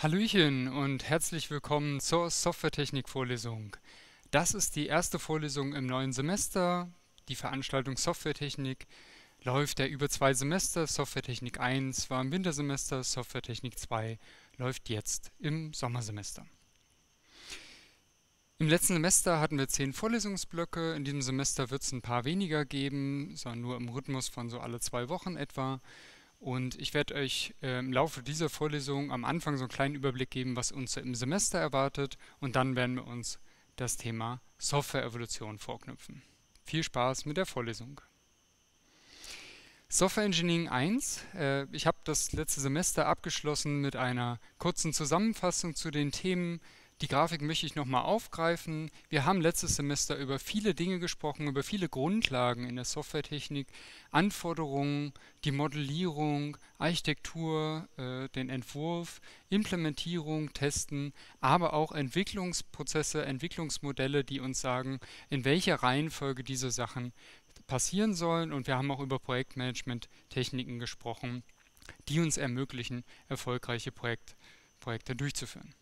Hallöchen und herzlich willkommen zur Softwaretechnik-Vorlesung. Das ist die erste Vorlesung im neuen Semester. Die Veranstaltung Softwaretechnik läuft ja über zwei Semester. Softwaretechnik 1 war im Wintersemester, Softwaretechnik 2 läuft jetzt im Sommersemester. Im letzten Semester hatten wir zehn Vorlesungsblöcke. In diesem Semester wird es ein paar weniger geben, sondern nur im Rhythmus von so alle zwei Wochen etwa. Und ich werde euch äh, im Laufe dieser Vorlesung am Anfang so einen kleinen Überblick geben, was uns im Semester erwartet. Und dann werden wir uns das Thema Software-Evolution vorknüpfen. Viel Spaß mit der Vorlesung. Software Engineering 1. Äh, ich habe das letzte Semester abgeschlossen mit einer kurzen Zusammenfassung zu den Themen, die Grafik möchte ich nochmal aufgreifen. Wir haben letztes Semester über viele Dinge gesprochen, über viele Grundlagen in der Softwaretechnik, Anforderungen, die Modellierung, Architektur, äh, den Entwurf, Implementierung, Testen, aber auch Entwicklungsprozesse, Entwicklungsmodelle, die uns sagen, in welcher Reihenfolge diese Sachen passieren sollen. Und wir haben auch über Projektmanagement-Techniken gesprochen, die uns ermöglichen, erfolgreiche Projekt, Projekte durchzuführen.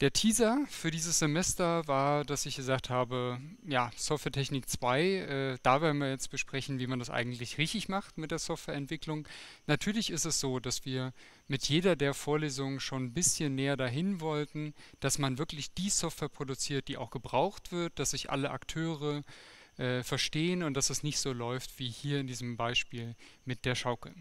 Der Teaser für dieses Semester war, dass ich gesagt habe, ja, Softwaretechnik 2, äh, da werden wir jetzt besprechen, wie man das eigentlich richtig macht mit der Softwareentwicklung. Natürlich ist es so, dass wir mit jeder der Vorlesungen schon ein bisschen näher dahin wollten, dass man wirklich die Software produziert, die auch gebraucht wird, dass sich alle Akteure äh, verstehen und dass es nicht so läuft wie hier in diesem Beispiel mit der Schaukel.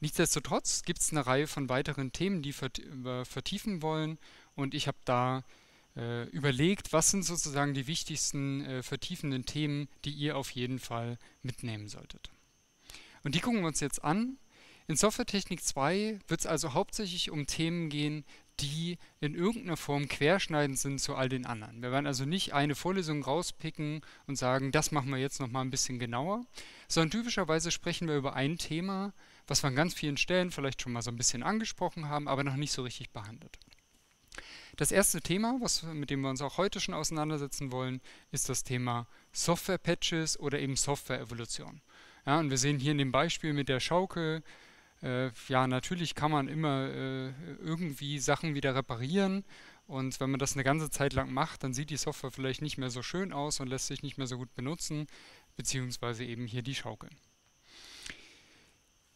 Nichtsdestotrotz gibt es eine Reihe von weiteren Themen, die wir vertiefen wollen und ich habe da äh, überlegt, was sind sozusagen die wichtigsten äh, vertiefenden Themen, die ihr auf jeden Fall mitnehmen solltet. Und die gucken wir uns jetzt an. In Softwaretechnik 2 wird es also hauptsächlich um Themen gehen, die in irgendeiner Form querschneidend sind zu all den anderen. Wir werden also nicht eine Vorlesung rauspicken und sagen, das machen wir jetzt nochmal ein bisschen genauer, sondern typischerweise sprechen wir über ein Thema, was wir an ganz vielen Stellen vielleicht schon mal so ein bisschen angesprochen haben, aber noch nicht so richtig behandelt. Das erste Thema, was, mit dem wir uns auch heute schon auseinandersetzen wollen, ist das Thema Software-Patches oder eben Software-Evolution. Ja, und wir sehen hier in dem Beispiel mit der Schaukel, äh, ja, natürlich kann man immer äh, irgendwie Sachen wieder reparieren. Und wenn man das eine ganze Zeit lang macht, dann sieht die Software vielleicht nicht mehr so schön aus und lässt sich nicht mehr so gut benutzen, beziehungsweise eben hier die Schaukel.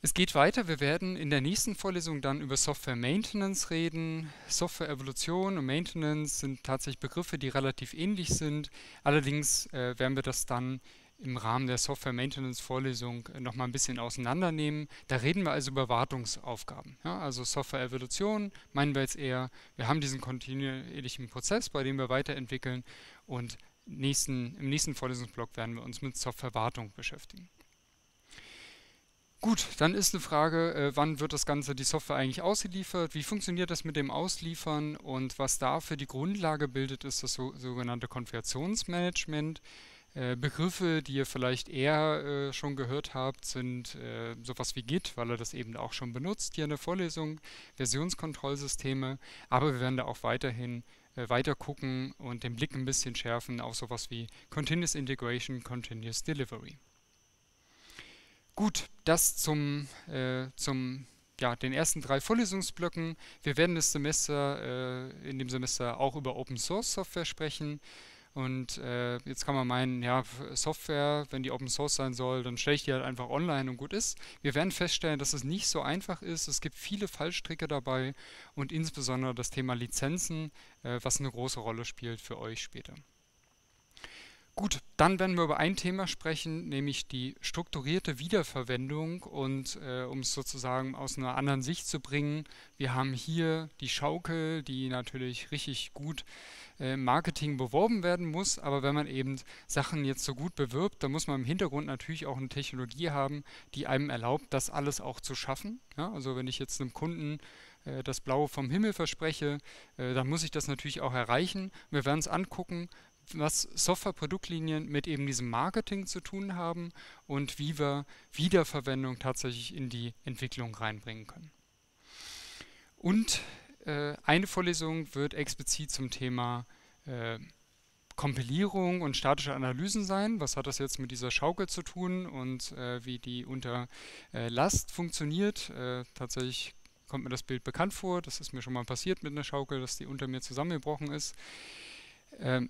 Es geht weiter. Wir werden in der nächsten Vorlesung dann über Software Maintenance reden. Software Evolution und Maintenance sind tatsächlich Begriffe, die relativ ähnlich sind. Allerdings äh, werden wir das dann im Rahmen der Software Maintenance Vorlesung äh, nochmal ein bisschen auseinandernehmen. Da reden wir also über Wartungsaufgaben. Ja, also Software Evolution meinen wir jetzt eher, wir haben diesen kontinuierlichen Prozess, bei dem wir weiterentwickeln und nächsten, im nächsten Vorlesungsblock werden wir uns mit Software Wartung beschäftigen. Gut, dann ist eine Frage, äh, wann wird das Ganze, die Software eigentlich ausgeliefert? Wie funktioniert das mit dem Ausliefern? Und was dafür die Grundlage bildet, ist das so, sogenannte Konfigurationsmanagement. Äh, Begriffe, die ihr vielleicht eher äh, schon gehört habt, sind äh, sowas wie Git, weil er das eben auch schon benutzt hier in der Vorlesung, Versionskontrollsysteme, aber wir werden da auch weiterhin äh, weiter gucken und den Blick ein bisschen schärfen auf sowas wie Continuous Integration, Continuous Delivery. Gut, das zum, äh, zum ja, den ersten drei Vorlesungsblöcken. Wir werden das Semester, äh, in dem Semester auch über Open Source Software sprechen. Und äh, jetzt kann man meinen, ja, Software, wenn die Open Source sein soll, dann stelle ich die halt einfach online und gut ist. Wir werden feststellen, dass es nicht so einfach ist. Es gibt viele Fallstricke dabei und insbesondere das Thema Lizenzen, äh, was eine große Rolle spielt für euch später. Gut, dann werden wir über ein Thema sprechen, nämlich die strukturierte Wiederverwendung und äh, um es sozusagen aus einer anderen Sicht zu bringen, wir haben hier die Schaukel, die natürlich richtig gut äh, im Marketing beworben werden muss, aber wenn man eben Sachen jetzt so gut bewirbt, dann muss man im Hintergrund natürlich auch eine Technologie haben, die einem erlaubt, das alles auch zu schaffen. Ja, also wenn ich jetzt einem Kunden äh, das Blaue vom Himmel verspreche, äh, dann muss ich das natürlich auch erreichen. Wir werden es angucken, was Softwareproduktlinien mit eben diesem Marketing zu tun haben und wie wir Wiederverwendung tatsächlich in die Entwicklung reinbringen können. Und äh, eine Vorlesung wird explizit zum Thema äh, Kompilierung und statische Analysen sein. Was hat das jetzt mit dieser Schaukel zu tun und äh, wie die unter äh, Last funktioniert? Äh, tatsächlich kommt mir das Bild bekannt vor. Das ist mir schon mal passiert mit einer Schaukel, dass die unter mir zusammengebrochen ist. Ähm,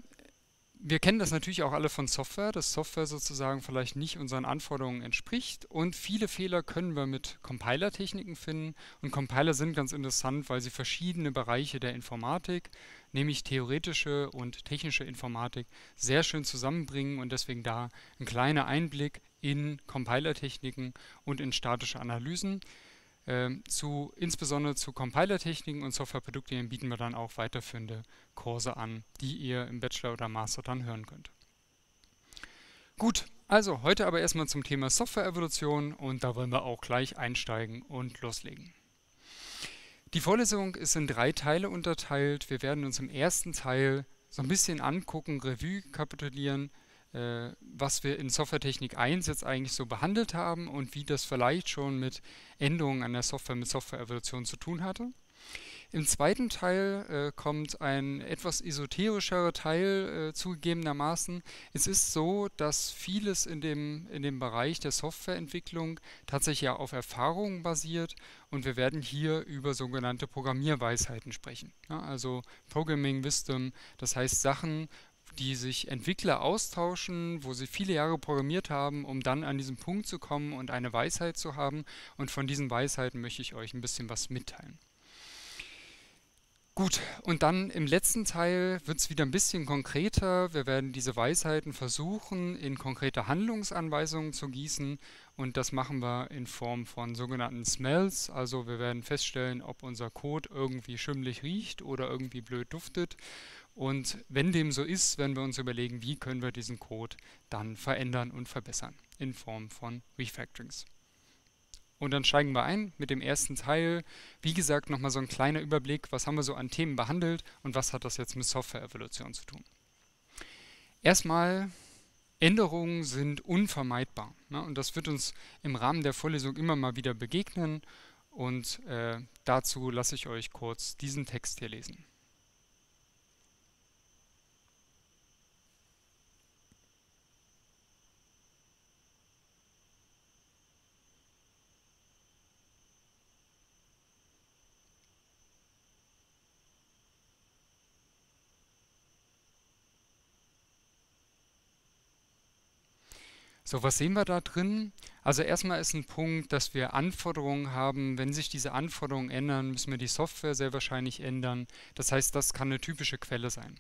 wir kennen das natürlich auch alle von Software, dass Software sozusagen vielleicht nicht unseren Anforderungen entspricht und viele Fehler können wir mit Compiler-Techniken finden und Compiler sind ganz interessant, weil sie verschiedene Bereiche der Informatik, nämlich theoretische und technische Informatik, sehr schön zusammenbringen und deswegen da ein kleiner Einblick in Compiler-Techniken und in statische Analysen. Ähm, zu, insbesondere zu Compiler-Techniken und Softwareprodukten bieten wir dann auch weiterführende Kurse an, die ihr im Bachelor oder Master dann hören könnt. Gut, also heute aber erstmal zum Thema Software-Evolution und da wollen wir auch gleich einsteigen und loslegen. Die Vorlesung ist in drei Teile unterteilt. Wir werden uns im ersten Teil so ein bisschen angucken, Revue kapitulieren, was wir in Softwaretechnik 1 jetzt eigentlich so behandelt haben und wie das vielleicht schon mit Änderungen an der Software, mit Software-Evolution zu tun hatte. Im zweiten Teil äh, kommt ein etwas esoterischerer Teil äh, zugegebenermaßen. Es ist so, dass vieles in dem, in dem Bereich der Softwareentwicklung tatsächlich ja auf Erfahrungen basiert und wir werden hier über sogenannte Programmierweisheiten sprechen. Ja, also Programming Wisdom, das heißt Sachen, die sich Entwickler austauschen, wo sie viele Jahre programmiert haben, um dann an diesen Punkt zu kommen und eine Weisheit zu haben. Und von diesen Weisheiten möchte ich euch ein bisschen was mitteilen. Gut, und dann im letzten Teil wird es wieder ein bisschen konkreter. Wir werden diese Weisheiten versuchen, in konkrete Handlungsanweisungen zu gießen. Und das machen wir in Form von sogenannten Smells. Also wir werden feststellen, ob unser Code irgendwie schimmlig riecht oder irgendwie blöd duftet. Und wenn dem so ist, werden wir uns überlegen, wie können wir diesen Code dann verändern und verbessern in Form von Refactorings. Und dann steigen wir ein mit dem ersten Teil. Wie gesagt, nochmal so ein kleiner Überblick, was haben wir so an Themen behandelt und was hat das jetzt mit Software-Evolution zu tun. Erstmal, Änderungen sind unvermeidbar. Ne? Und das wird uns im Rahmen der Vorlesung immer mal wieder begegnen. Und äh, dazu lasse ich euch kurz diesen Text hier lesen. So, was sehen wir da drin? Also erstmal ist ein Punkt, dass wir Anforderungen haben. Wenn sich diese Anforderungen ändern, müssen wir die Software sehr wahrscheinlich ändern. Das heißt, das kann eine typische Quelle sein.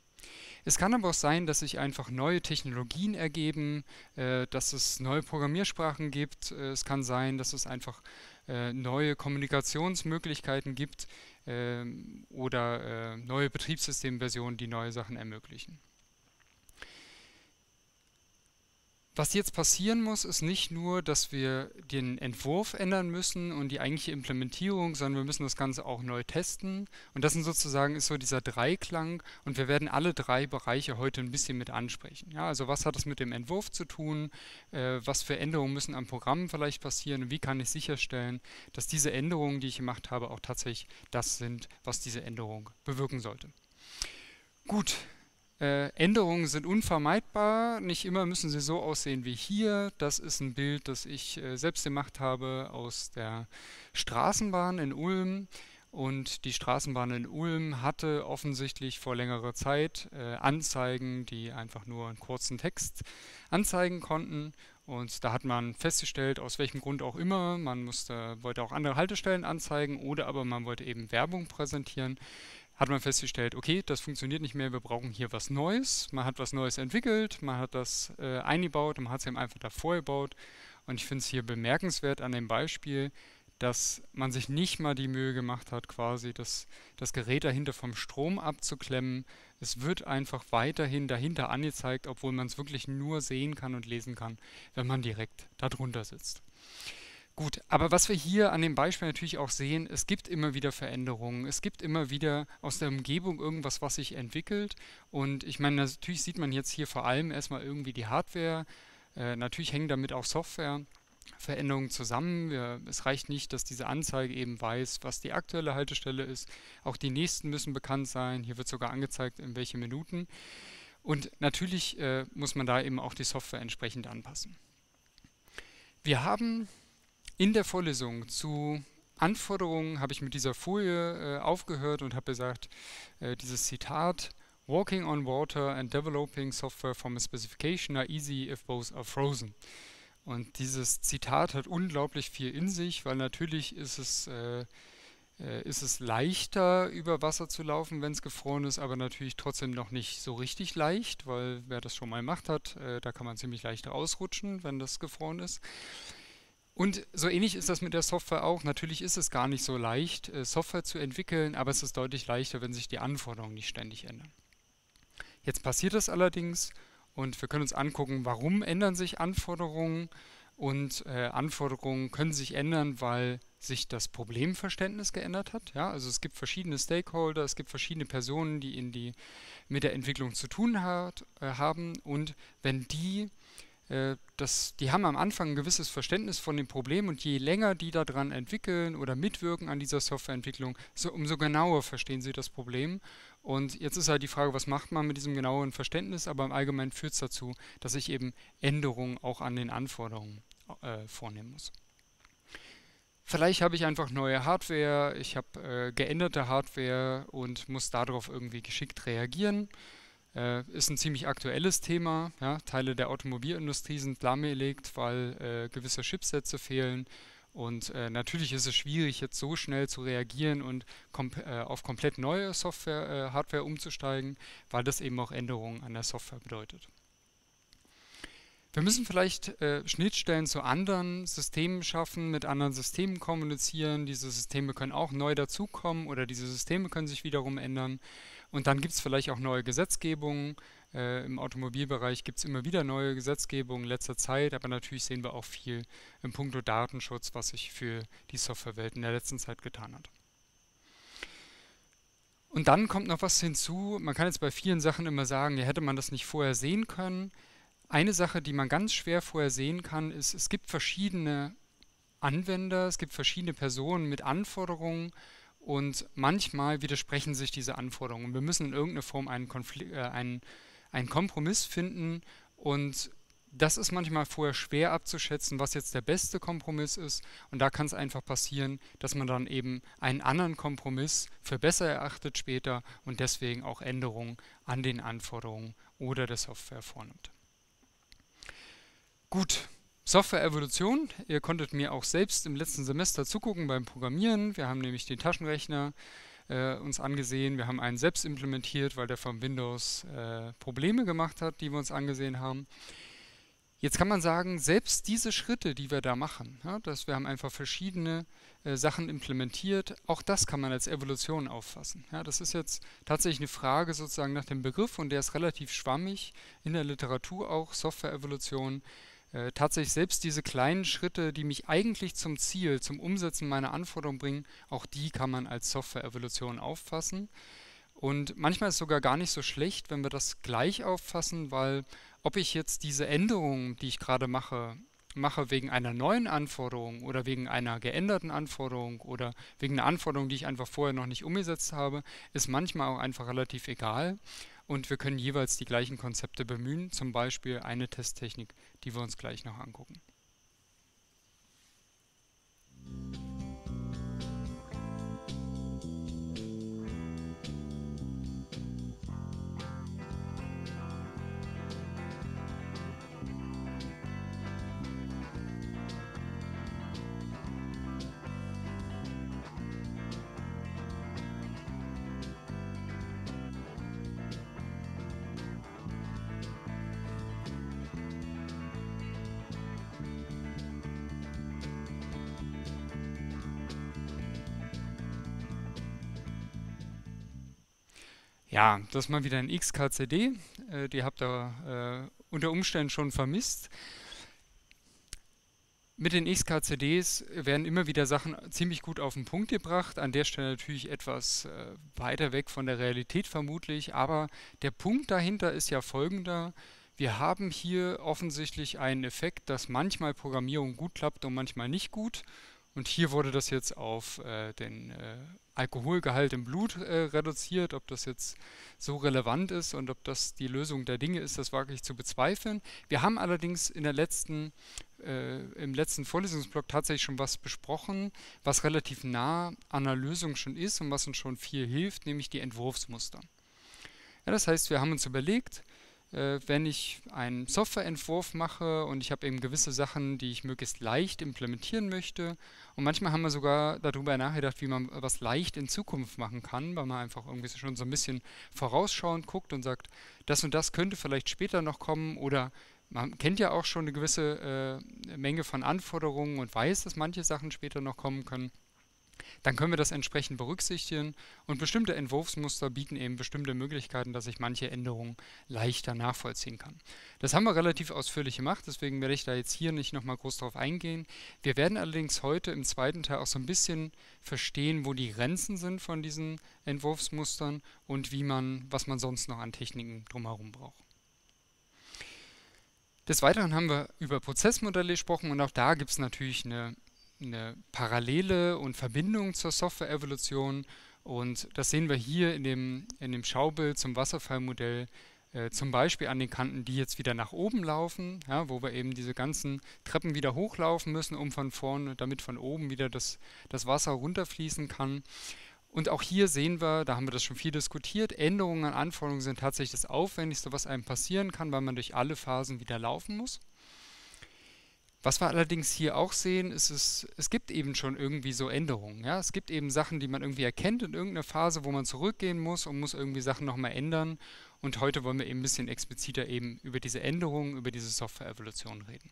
Es kann aber auch sein, dass sich einfach neue Technologien ergeben, äh, dass es neue Programmiersprachen gibt. Äh, es kann sein, dass es einfach äh, neue Kommunikationsmöglichkeiten gibt ähm, oder äh, neue Betriebssystemversionen, die neue Sachen ermöglichen. Was jetzt passieren muss, ist nicht nur, dass wir den Entwurf ändern müssen und die eigentliche Implementierung, sondern wir müssen das Ganze auch neu testen. Und das sind sozusagen ist so dieser Dreiklang und wir werden alle drei Bereiche heute ein bisschen mit ansprechen. Ja, also was hat es mit dem Entwurf zu tun? Äh, was für Änderungen müssen am Programm vielleicht passieren? Und wie kann ich sicherstellen, dass diese Änderungen, die ich gemacht habe, auch tatsächlich das sind, was diese Änderung bewirken sollte? Gut, äh, Änderungen sind unvermeidbar. Nicht immer müssen sie so aussehen wie hier. Das ist ein Bild, das ich äh, selbst gemacht habe aus der Straßenbahn in Ulm. Und die Straßenbahn in Ulm hatte offensichtlich vor längerer Zeit äh, Anzeigen, die einfach nur einen kurzen Text anzeigen konnten. Und da hat man festgestellt, aus welchem Grund auch immer, man musste, wollte auch andere Haltestellen anzeigen oder aber man wollte eben Werbung präsentieren hat man festgestellt, okay, das funktioniert nicht mehr, wir brauchen hier was Neues. Man hat was Neues entwickelt, man hat das äh, eingebaut und man hat es eben einfach davor gebaut. Und ich finde es hier bemerkenswert an dem Beispiel, dass man sich nicht mal die Mühe gemacht hat, quasi das, das Gerät dahinter vom Strom abzuklemmen. Es wird einfach weiterhin dahinter angezeigt, obwohl man es wirklich nur sehen kann und lesen kann, wenn man direkt darunter sitzt. Gut, aber was wir hier an dem Beispiel natürlich auch sehen, es gibt immer wieder Veränderungen. Es gibt immer wieder aus der Umgebung irgendwas, was sich entwickelt. Und ich meine, natürlich sieht man jetzt hier vor allem erstmal irgendwie die Hardware. Äh, natürlich hängen damit auch Softwareveränderungen zusammen. Wir, es reicht nicht, dass diese Anzeige eben weiß, was die aktuelle Haltestelle ist. Auch die nächsten müssen bekannt sein. Hier wird sogar angezeigt, in welche Minuten. Und natürlich äh, muss man da eben auch die Software entsprechend anpassen. Wir haben in der Vorlesung zu Anforderungen habe ich mit dieser Folie äh, aufgehört und habe gesagt, äh, dieses Zitat, Walking on water and developing software from a specification are easy if both are frozen. Und dieses Zitat hat unglaublich viel in sich, weil natürlich ist es, äh, äh, ist es leichter, über Wasser zu laufen, wenn es gefroren ist, aber natürlich trotzdem noch nicht so richtig leicht, weil wer das schon mal gemacht hat, äh, da kann man ziemlich leicht ausrutschen, wenn das gefroren ist. Und so ähnlich ist das mit der Software auch. Natürlich ist es gar nicht so leicht, äh, Software zu entwickeln, aber es ist deutlich leichter, wenn sich die Anforderungen nicht ständig ändern. Jetzt passiert das allerdings und wir können uns angucken, warum ändern sich Anforderungen und äh, Anforderungen können sich ändern, weil sich das Problemverständnis geändert hat. Ja, also es gibt verschiedene Stakeholder, es gibt verschiedene Personen, die, in die mit der Entwicklung zu tun hat, äh, haben und wenn die das, die haben am Anfang ein gewisses Verständnis von dem Problem und je länger die daran entwickeln oder mitwirken an dieser Softwareentwicklung, so, umso genauer verstehen sie das Problem. Und jetzt ist halt die Frage, was macht man mit diesem genaueren Verständnis, aber im Allgemeinen führt es dazu, dass ich eben Änderungen auch an den Anforderungen äh, vornehmen muss. Vielleicht habe ich einfach neue Hardware, ich habe äh, geänderte Hardware und muss darauf irgendwie geschickt reagieren. Äh, ist ein ziemlich aktuelles Thema. Ja? Teile der Automobilindustrie sind lahmgelegt, weil äh, gewisse Chipsätze fehlen. Und äh, natürlich ist es schwierig, jetzt so schnell zu reagieren und kom äh, auf komplett neue Software, äh, Hardware umzusteigen, weil das eben auch Änderungen an der Software bedeutet. Wir müssen vielleicht äh, Schnittstellen zu anderen Systemen schaffen, mit anderen Systemen kommunizieren. Diese Systeme können auch neu dazukommen oder diese Systeme können sich wiederum ändern. Und dann gibt es vielleicht auch neue Gesetzgebungen. Äh, Im Automobilbereich gibt es immer wieder neue Gesetzgebungen in letzter Zeit, aber natürlich sehen wir auch viel im Punkto Datenschutz, was sich für die Softwarewelt in der letzten Zeit getan hat. Und dann kommt noch was hinzu. Man kann jetzt bei vielen Sachen immer sagen, ja, hätte man das nicht vorher sehen können. Eine Sache, die man ganz schwer vorher sehen kann, ist, es gibt verschiedene Anwender, es gibt verschiedene Personen mit Anforderungen und manchmal widersprechen sich diese Anforderungen. Wir müssen in irgendeiner Form einen, Konflikt, äh, einen, einen Kompromiss finden und das ist manchmal vorher schwer abzuschätzen, was jetzt der beste Kompromiss ist. Und da kann es einfach passieren, dass man dann eben einen anderen Kompromiss für besser erachtet später und deswegen auch Änderungen an den Anforderungen oder der Software vornimmt. Gut, Software-Evolution. Ihr konntet mir auch selbst im letzten Semester zugucken beim Programmieren. Wir haben nämlich den Taschenrechner äh, uns angesehen. Wir haben einen selbst implementiert, weil der von Windows äh, Probleme gemacht hat, die wir uns angesehen haben. Jetzt kann man sagen, selbst diese Schritte, die wir da machen, ja, dass wir haben einfach verschiedene äh, Sachen implementiert, auch das kann man als Evolution auffassen. Ja, das ist jetzt tatsächlich eine Frage sozusagen nach dem Begriff und der ist relativ schwammig in der Literatur auch, Software-Evolution. Äh, tatsächlich selbst diese kleinen Schritte, die mich eigentlich zum Ziel, zum Umsetzen meiner Anforderungen bringen, auch die kann man als Software-Evolution auffassen. Und manchmal ist es sogar gar nicht so schlecht, wenn wir das gleich auffassen, weil ob ich jetzt diese Änderungen, die ich gerade mache, mache wegen einer neuen Anforderung oder wegen einer geänderten Anforderung oder wegen einer Anforderung, die ich einfach vorher noch nicht umgesetzt habe, ist manchmal auch einfach relativ egal und wir können jeweils die gleichen Konzepte bemühen, zum Beispiel eine Testtechnik, die wir uns gleich noch angucken. Ja, das ist mal wieder ein XKCD. Äh, die habt ihr äh, unter Umständen schon vermisst. Mit den XKCDs werden immer wieder Sachen ziemlich gut auf den Punkt gebracht. An der Stelle natürlich etwas äh, weiter weg von der Realität vermutlich. Aber der Punkt dahinter ist ja folgender. Wir haben hier offensichtlich einen Effekt, dass manchmal Programmierung gut klappt und manchmal nicht gut. Und hier wurde das jetzt auf äh, den äh, Alkoholgehalt im Blut äh, reduziert. Ob das jetzt so relevant ist und ob das die Lösung der Dinge ist, das wage ich zu bezweifeln. Wir haben allerdings in der letzten, äh, im letzten Vorlesungsblock tatsächlich schon was besprochen, was relativ nah an der Lösung schon ist und was uns schon viel hilft, nämlich die Entwurfsmuster. Ja, das heißt, wir haben uns überlegt, wenn ich einen Softwareentwurf mache und ich habe eben gewisse Sachen, die ich möglichst leicht implementieren möchte. Und manchmal haben wir sogar darüber nachgedacht, wie man was leicht in Zukunft machen kann, weil man einfach irgendwie schon so ein bisschen vorausschauend guckt und sagt, das und das könnte vielleicht später noch kommen oder man kennt ja auch schon eine gewisse äh, Menge von Anforderungen und weiß, dass manche Sachen später noch kommen können dann können wir das entsprechend berücksichtigen und bestimmte Entwurfsmuster bieten eben bestimmte Möglichkeiten, dass ich manche Änderungen leichter nachvollziehen kann. Das haben wir relativ ausführlich gemacht, deswegen werde ich da jetzt hier nicht nochmal groß drauf eingehen. Wir werden allerdings heute im zweiten Teil auch so ein bisschen verstehen, wo die Grenzen sind von diesen Entwurfsmustern und wie man, was man sonst noch an Techniken drumherum braucht. Des Weiteren haben wir über Prozessmodelle gesprochen und auch da gibt es natürlich eine eine Parallele und Verbindung zur Software-Evolution. Und das sehen wir hier in dem, in dem Schaubild zum Wasserfallmodell, äh, zum Beispiel an den Kanten, die jetzt wieder nach oben laufen, ja, wo wir eben diese ganzen Treppen wieder hochlaufen müssen, um von vorne, damit von oben wieder das, das Wasser runterfließen kann. Und auch hier sehen wir, da haben wir das schon viel diskutiert, Änderungen an Anforderungen sind tatsächlich das Aufwendigste, was einem passieren kann, weil man durch alle Phasen wieder laufen muss. Was wir allerdings hier auch sehen, ist, es, es gibt eben schon irgendwie so Änderungen. Ja? Es gibt eben Sachen, die man irgendwie erkennt in irgendeiner Phase, wo man zurückgehen muss und muss irgendwie Sachen nochmal ändern. Und heute wollen wir eben ein bisschen expliziter eben über diese Änderungen, über diese Software-Evolution reden.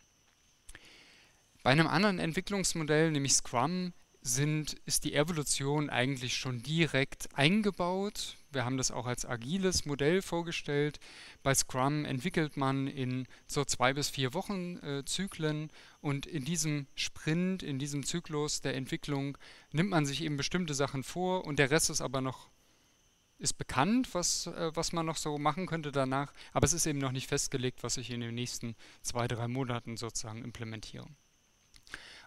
Bei einem anderen Entwicklungsmodell, nämlich Scrum, sind, ist die Evolution eigentlich schon direkt eingebaut. Wir haben das auch als agiles Modell vorgestellt. Bei Scrum entwickelt man in so zwei bis vier Wochen äh, Zyklen und in diesem Sprint, in diesem Zyklus der Entwicklung nimmt man sich eben bestimmte Sachen vor und der Rest ist aber noch ist bekannt, was, äh, was man noch so machen könnte danach, aber es ist eben noch nicht festgelegt, was ich in den nächsten zwei, drei Monaten sozusagen implementiere.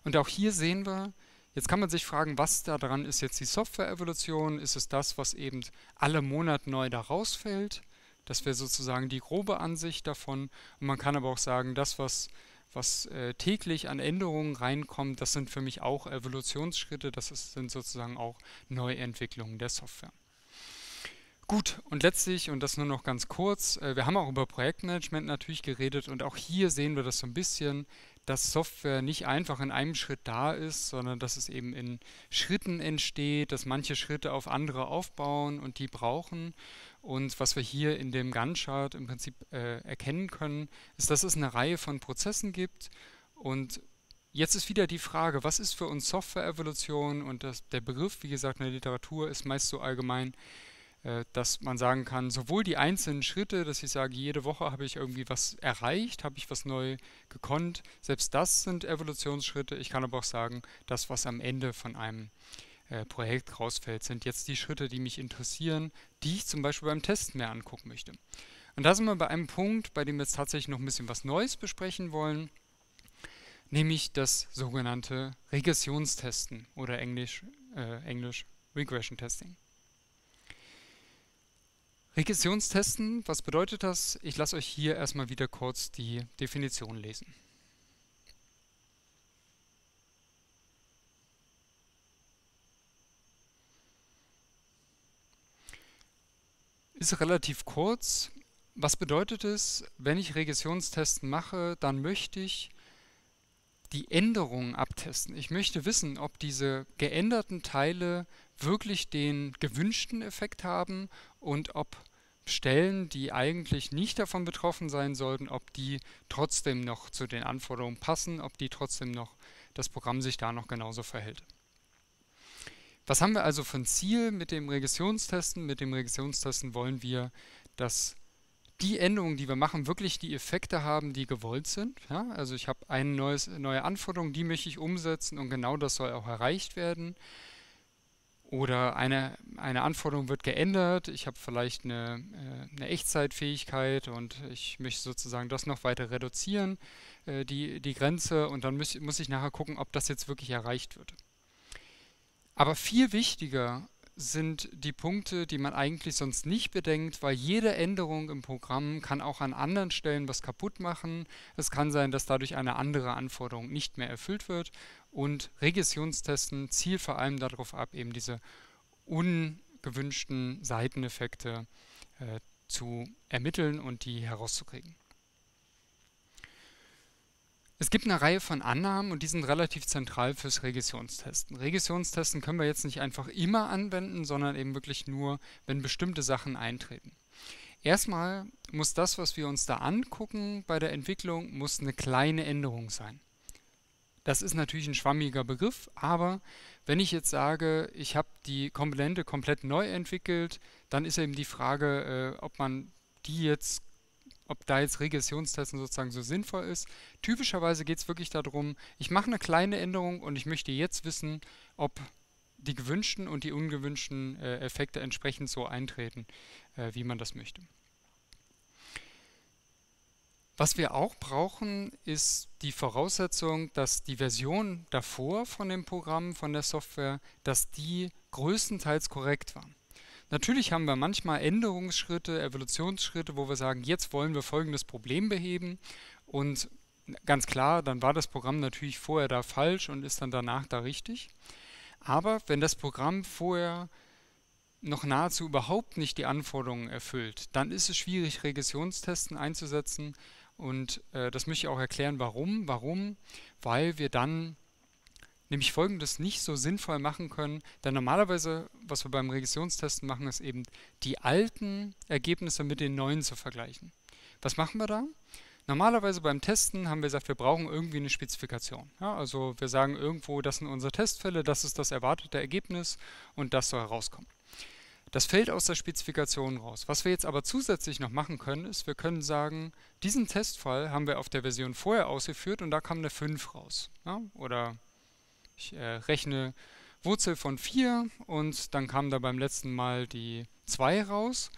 Und auch hier sehen wir, Jetzt kann man sich fragen, was da dran ist jetzt die Software-Evolution? Ist es das, was eben alle Monate neu da rausfällt? Das wäre sozusagen die grobe Ansicht davon. Und man kann aber auch sagen, das, was, was äh, täglich an Änderungen reinkommt, das sind für mich auch Evolutionsschritte, das ist, sind sozusagen auch Neuentwicklungen der Software. Gut, und letztlich, und das nur noch ganz kurz, äh, wir haben auch über Projektmanagement natürlich geredet und auch hier sehen wir das so ein bisschen, dass Software nicht einfach in einem Schritt da ist, sondern dass es eben in Schritten entsteht, dass manche Schritte auf andere aufbauen und die brauchen. Und was wir hier in dem Gantt-Chart im Prinzip äh, erkennen können, ist, dass es eine Reihe von Prozessen gibt. Und jetzt ist wieder die Frage, was ist für uns Software-Evolution? Und das, der Begriff, wie gesagt, in der Literatur ist meist so allgemein, dass man sagen kann, sowohl die einzelnen Schritte, dass ich sage, jede Woche habe ich irgendwie was erreicht, habe ich was neu gekonnt, selbst das sind Evolutionsschritte. Ich kann aber auch sagen, das, was am Ende von einem äh, Projekt rausfällt, sind jetzt die Schritte, die mich interessieren, die ich zum Beispiel beim Testen mehr angucken möchte. Und da sind wir bei einem Punkt, bei dem wir jetzt tatsächlich noch ein bisschen was Neues besprechen wollen, nämlich das sogenannte Regressionstesten oder Englisch, äh, Englisch Regression Testing. Regressionstesten, was bedeutet das? Ich lasse euch hier erstmal wieder kurz die Definition lesen. Ist relativ kurz. Was bedeutet es, wenn ich Regressionstesten mache, dann möchte ich die Änderungen abtesten. Ich möchte wissen, ob diese geänderten Teile wirklich den gewünschten Effekt haben und ob Stellen, die eigentlich nicht davon betroffen sein sollten, ob die trotzdem noch zu den Anforderungen passen, ob die trotzdem noch das Programm sich da noch genauso verhält. Was haben wir also ein Ziel mit dem Regressionstesten? Mit dem Regressionstesten wollen wir, dass die Änderungen, die wir machen, wirklich die Effekte haben, die gewollt sind. Ja? Also ich habe eine neue Anforderung, die möchte ich umsetzen und genau das soll auch erreicht werden. Oder eine, eine Anforderung wird geändert, ich habe vielleicht eine, äh, eine Echtzeitfähigkeit und ich möchte sozusagen das noch weiter reduzieren. äh, die, die Grenze und dann muss, muss ich nachher gucken, ob das jetzt wirklich erreicht wird. Aber viel wichtiger sind die Punkte, die man eigentlich sonst nicht bedenkt, weil jede Änderung im Programm kann auch an anderen Stellen was kaputt machen. Es kann sein, dass dadurch eine andere Anforderung nicht mehr erfüllt wird und Regressionstesten zielt vor allem darauf ab, eben diese ungewünschten Seiteneffekte äh, zu ermitteln und die herauszukriegen. Es gibt eine Reihe von Annahmen und die sind relativ zentral fürs Regressionstesten. Regressionstesten können wir jetzt nicht einfach immer anwenden, sondern eben wirklich nur, wenn bestimmte Sachen eintreten. Erstmal muss das, was wir uns da angucken bei der Entwicklung, muss eine kleine Änderung sein. Das ist natürlich ein schwammiger Begriff, aber wenn ich jetzt sage, ich habe die Komponente komplett neu entwickelt, dann ist eben die Frage, äh, ob man die jetzt ob da jetzt Regressionstesten sozusagen so sinnvoll ist. Typischerweise geht es wirklich darum, ich mache eine kleine Änderung und ich möchte jetzt wissen, ob die gewünschten und die ungewünschten äh, Effekte entsprechend so eintreten, äh, wie man das möchte. Was wir auch brauchen, ist die Voraussetzung, dass die Version davor von dem Programm, von der Software, dass die größtenteils korrekt war. Natürlich haben wir manchmal Änderungsschritte, Evolutionsschritte, wo wir sagen, jetzt wollen wir folgendes Problem beheben und ganz klar, dann war das Programm natürlich vorher da falsch und ist dann danach da richtig. Aber wenn das Programm vorher noch nahezu überhaupt nicht die Anforderungen erfüllt, dann ist es schwierig, Regressionstesten einzusetzen. Und äh, das möchte ich auch erklären, warum. Warum? Weil wir dann nämlich folgendes nicht so sinnvoll machen können, denn normalerweise, was wir beim Regressionstesten machen, ist eben die alten Ergebnisse mit den neuen zu vergleichen. Was machen wir da? Normalerweise beim Testen haben wir gesagt, wir brauchen irgendwie eine Spezifikation. Ja, also wir sagen irgendwo, das sind unsere Testfälle, das ist das erwartete Ergebnis und das soll herauskommen. Das fällt aus der Spezifikation raus. Was wir jetzt aber zusätzlich noch machen können, ist, wir können sagen, diesen Testfall haben wir auf der Version vorher ausgeführt und da kam eine 5 raus. Ja, oder ich äh, rechne Wurzel von 4 und dann kam da beim letzten Mal die 2 raus.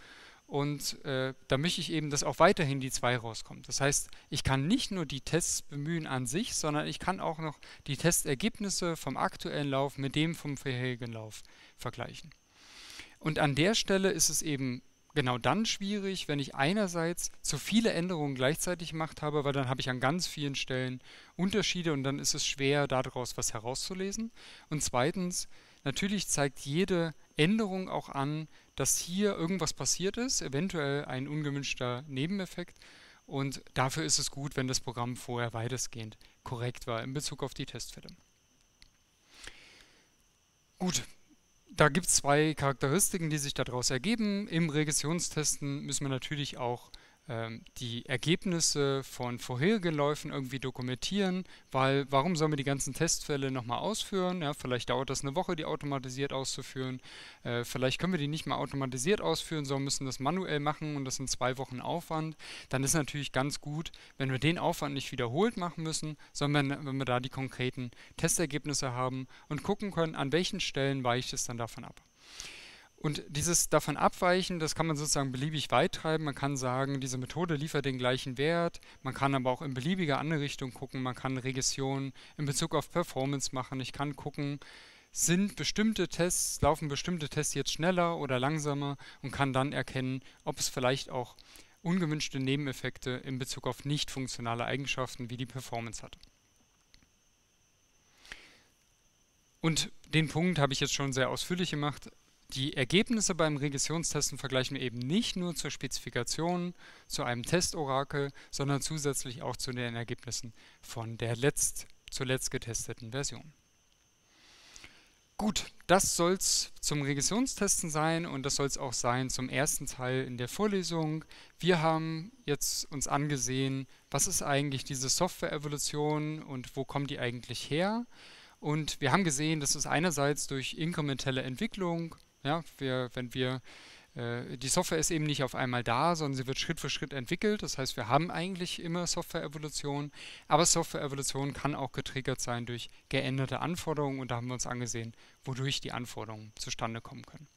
Und äh, da möchte ich eben, dass auch weiterhin die 2 rauskommt. Das heißt, ich kann nicht nur die Tests bemühen an sich, sondern ich kann auch noch die Testergebnisse vom aktuellen Lauf mit dem vom vorherigen Lauf vergleichen. Und an der Stelle ist es eben genau dann schwierig, wenn ich einerseits zu viele Änderungen gleichzeitig gemacht habe, weil dann habe ich an ganz vielen Stellen Unterschiede und dann ist es schwer, daraus was herauszulesen. Und zweitens, natürlich zeigt jede Änderung auch an, dass hier irgendwas passiert ist, eventuell ein ungewünschter Nebeneffekt. Und dafür ist es gut, wenn das Programm vorher weitestgehend korrekt war in Bezug auf die Testfälle. Gut, da gibt es zwei Charakteristiken, die sich daraus ergeben. Im Regressionstesten müssen wir natürlich auch die Ergebnisse von vorherigen Läufen irgendwie dokumentieren, weil warum sollen wir die ganzen Testfälle nochmal ausführen? Ja, vielleicht dauert das eine Woche, die automatisiert auszuführen. Äh, vielleicht können wir die nicht mal automatisiert ausführen, sondern müssen das manuell machen und das sind zwei Wochen Aufwand. Dann ist natürlich ganz gut, wenn wir den Aufwand nicht wiederholt machen müssen, sondern wenn wir da die konkreten Testergebnisse haben und gucken können, an welchen Stellen weicht es dann davon ab. Und dieses davon abweichen, das kann man sozusagen beliebig weit treiben. Man kann sagen, diese Methode liefert den gleichen Wert. Man kann aber auch in beliebiger andere Richtung gucken. Man kann Regression in Bezug auf Performance machen. Ich kann gucken, sind bestimmte Tests, laufen bestimmte Tests jetzt schneller oder langsamer und kann dann erkennen, ob es vielleicht auch ungewünschte Nebeneffekte in Bezug auf nicht funktionale Eigenschaften wie die Performance hat. Und den Punkt habe ich jetzt schon sehr ausführlich gemacht. Die Ergebnisse beim Regressionstesten vergleichen wir eben nicht nur zur Spezifikation, zu einem Testorakel, sondern zusätzlich auch zu den Ergebnissen von der letzt, zuletzt getesteten Version. Gut, das soll es zum Regressionstesten sein und das soll es auch sein zum ersten Teil in der Vorlesung. Wir haben jetzt uns angesehen, was ist eigentlich diese Software-Evolution und wo kommt die eigentlich her? Und wir haben gesehen, dass es einerseits durch inkrementelle Entwicklung ja, wir, wenn wir äh, die Software ist eben nicht auf einmal da, sondern sie wird Schritt für Schritt entwickelt. Das heißt, wir haben eigentlich immer Software-Evolution, aber Software-Evolution kann auch getriggert sein durch geänderte Anforderungen und da haben wir uns angesehen, wodurch die Anforderungen zustande kommen können.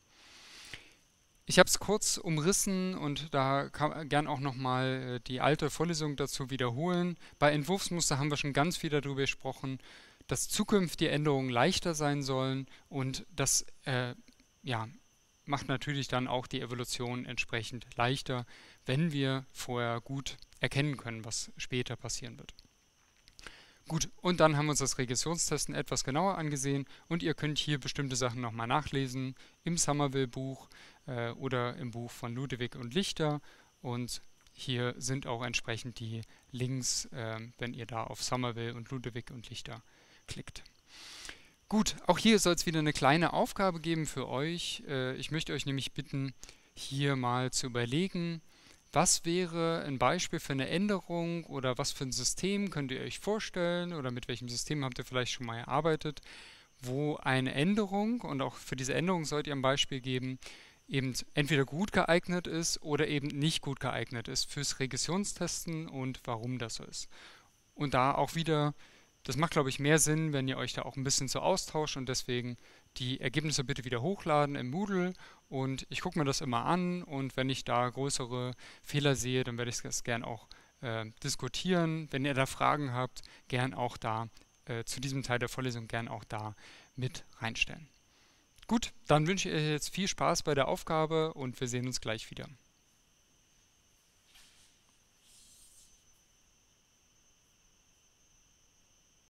Ich habe es kurz umrissen und da kann gern auch nochmal äh, die alte Vorlesung dazu wiederholen. Bei Entwurfsmuster haben wir schon ganz viel darüber gesprochen, dass zukünftige Änderungen leichter sein sollen und das äh, ja, macht natürlich dann auch die Evolution entsprechend leichter, wenn wir vorher gut erkennen können, was später passieren wird. Gut, und dann haben wir uns das Regressionstesten etwas genauer angesehen und ihr könnt hier bestimmte Sachen nochmal nachlesen im Somerville-Buch äh, oder im Buch von Ludewig und Lichter und hier sind auch entsprechend die Links, äh, wenn ihr da auf Somerville und Ludewig und Lichter klickt. Gut, auch hier soll es wieder eine kleine Aufgabe geben für euch. Äh, ich möchte euch nämlich bitten, hier mal zu überlegen, was wäre ein Beispiel für eine Änderung oder was für ein System könnt ihr euch vorstellen oder mit welchem System habt ihr vielleicht schon mal gearbeitet, wo eine Änderung und auch für diese Änderung sollt ihr ein Beispiel geben, eben entweder gut geeignet ist oder eben nicht gut geeignet ist fürs Regressionstesten und warum das so ist. Und da auch wieder, das macht glaube ich mehr Sinn, wenn ihr euch da auch ein bisschen so austauscht und deswegen die Ergebnisse bitte wieder hochladen im Moodle und ich gucke mir das immer an und wenn ich da größere Fehler sehe, dann werde ich das gern auch äh, diskutieren. Wenn ihr da Fragen habt, gern auch da äh, zu diesem Teil der Vorlesung gern auch da mit reinstellen. Gut, dann wünsche ich euch jetzt viel Spaß bei der Aufgabe und wir sehen uns gleich wieder.